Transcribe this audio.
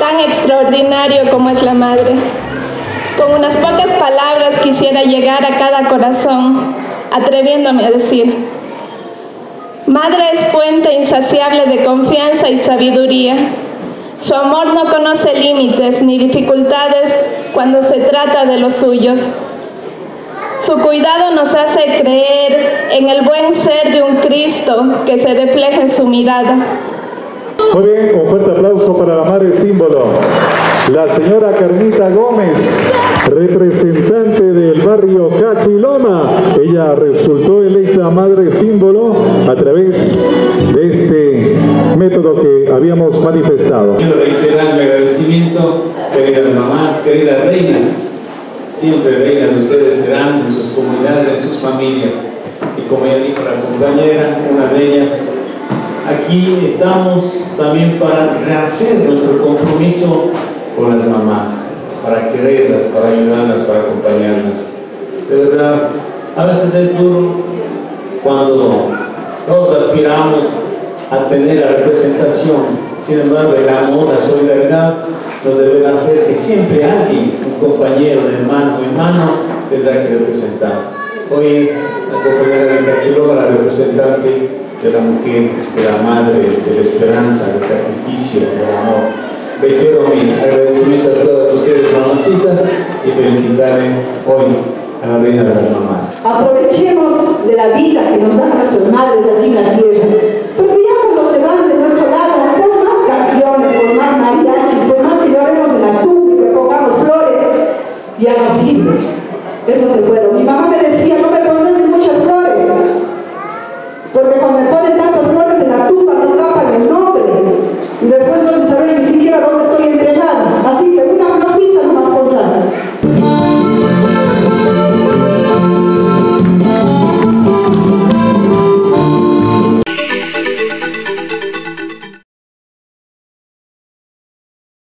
tan extraordinario como es la madre. Con unas pocas palabras quisiera llegar a cada corazón, atreviéndome a decir, Madre es fuente insaciable de confianza y sabiduría. Su amor no conoce límites ni dificultades cuando se trata de los suyos. Su cuidado nos hace creer en el buen ser de un Cristo que se refleja en su mirada. Muy bien, un fuerte aplauso para la madre símbolo. La señora Carmita Gómez, representante del barrio Cachiloma. Ella resultó electa madre símbolo a través de este método que habíamos manifestado. Quiero reiterar mi agradecimiento, queridas mamás, queridas reinas. Siempre reinas ustedes serán en sus comunidades, en sus familias. Y como ya dijo la compañera, una de ellas, aquí estamos también para rehacer nuestro compromiso con las mamás, para quererlas, para ayudarlas, para acompañarlas. De verdad, a veces es duro cuando todos aspiramos a tener la representación, sin embargo el amor, la solidaridad nos debe hacer que siempre alguien, un compañero, un hermano, un hermano, tendrá que representar. Hoy es la compañera de Cachiloma, la representante de la mujer, de la madre, de la esperanza, del sacrificio, del amor reitero mi agradecimiento a todas ustedes, mamacitas, y felicitarle hoy a la reina de las mamás. Aprovechemos de la vida que nos dan nuestras madres aquí en la tierra, porque ya cuando se van de nuestro lado, por más canciones, por más mariachis, por más que lloremos en la tumba, que pongamos flores, ya no sirve. Eso se fueron.